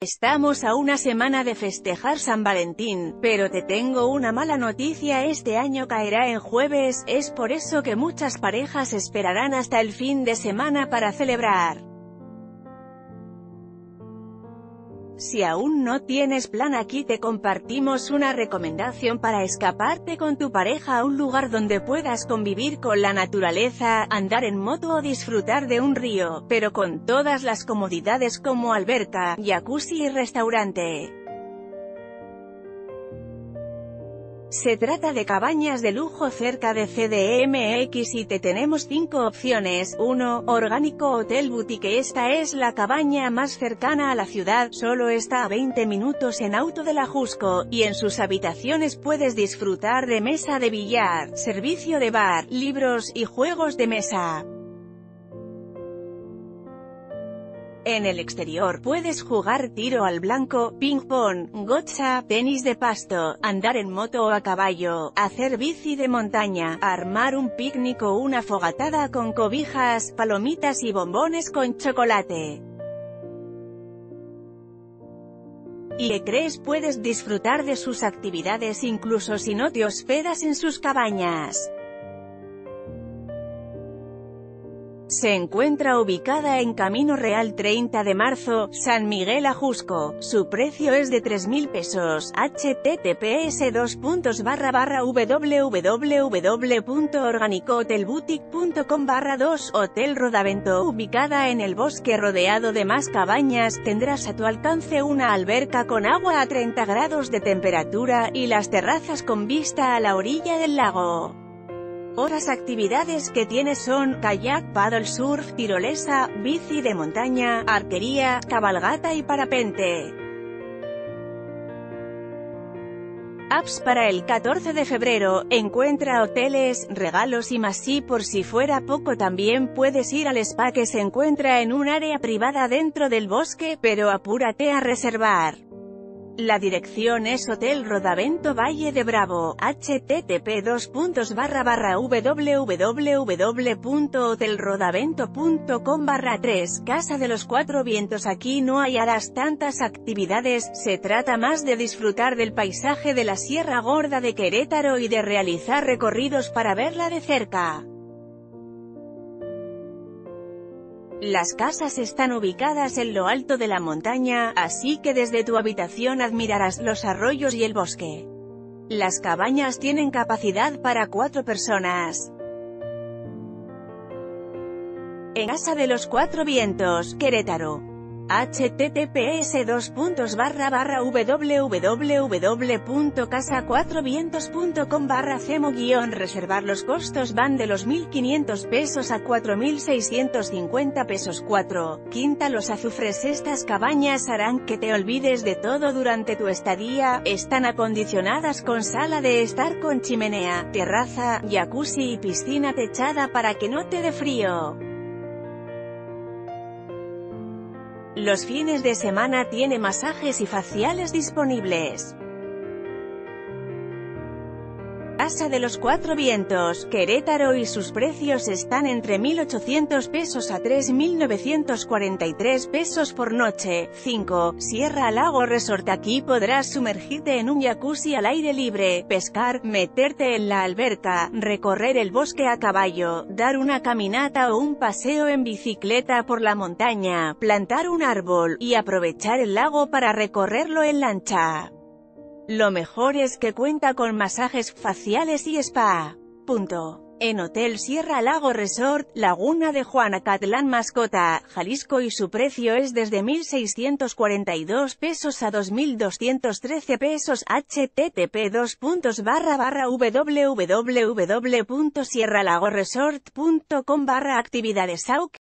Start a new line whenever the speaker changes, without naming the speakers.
Estamos a una semana de festejar San Valentín, pero te tengo una mala noticia este año caerá en jueves, es por eso que muchas parejas esperarán hasta el fin de semana para celebrar. Si aún no tienes plan aquí te compartimos una recomendación para escaparte con tu pareja a un lugar donde puedas convivir con la naturaleza, andar en moto o disfrutar de un río, pero con todas las comodidades como alberca, jacuzzi y restaurante. Se trata de cabañas de lujo cerca de CDMX y te tenemos 5 opciones. 1. Orgánico Hotel Boutique Esta es la cabaña más cercana a la ciudad, solo está a 20 minutos en auto de la Jusco, y en sus habitaciones puedes disfrutar de mesa de billar, servicio de bar, libros y juegos de mesa. En el exterior puedes jugar tiro al blanco, ping-pong, gotcha, tenis de pasto, andar en moto o a caballo, hacer bici de montaña, armar un picnic o una fogatada con cobijas, palomitas y bombones con chocolate. ¿Y qué crees puedes disfrutar de sus actividades incluso si no te hospedas en sus cabañas? Se encuentra ubicada en Camino Real 30 de marzo, San Miguel Ajusco. Su precio es de 3.000 pesos. https dos barra barra www.organicohotelboutique.com barra 2 Hotel Rodavento ubicada en el bosque rodeado de más cabañas, tendrás a tu alcance una alberca con agua a 30 grados de temperatura, y las terrazas con vista a la orilla del lago. Otras actividades que tiene son, kayak, paddle surf, tirolesa, bici de montaña, arquería, cabalgata y parapente. Apps para el 14 de febrero, encuentra hoteles, regalos y más y por si fuera poco también puedes ir al spa que se encuentra en un área privada dentro del bosque, pero apúrate a reservar. La dirección es Hotel Rodavento Valle de Bravo, http www.hotelrodavento.com 3, Casa de los Cuatro Vientos Aquí no hallarás tantas actividades, se trata más de disfrutar del paisaje de la Sierra Gorda de Querétaro y de realizar recorridos para verla de cerca. Las casas están ubicadas en lo alto de la montaña, así que desde tu habitación admirarás los arroyos y el bosque. Las cabañas tienen capacidad para cuatro personas. En Casa de los Cuatro Vientos, Querétaro https www.casa4vientos.com barra cemo reservar los costos van de los 1.500 pesos a 4.650 pesos 4. Quinta los azufres estas cabañas harán que te olvides de todo durante tu estadía, están acondicionadas con sala de estar con chimenea, terraza, jacuzzi y piscina techada para que no te dé frío. Los fines de semana tiene masajes y faciales disponibles. Casa de los Cuatro Vientos, Querétaro y sus precios están entre 1.800 pesos a 3.943 pesos por noche. 5. Sierra Lago Resort Aquí podrás sumergirte en un jacuzzi al aire libre, pescar, meterte en la alberca, recorrer el bosque a caballo, dar una caminata o un paseo en bicicleta por la montaña, plantar un árbol, y aprovechar el lago para recorrerlo en lancha. Lo mejor es que cuenta con masajes faciales y spa. Punto. En Hotel Sierra Lago Resort, Laguna de Juana Catlán Mascota, Jalisco y su precio es desde 1.642 pesos a 2.213 pesos http dos barra barra www.sierralagoresort.com barra actividades AUC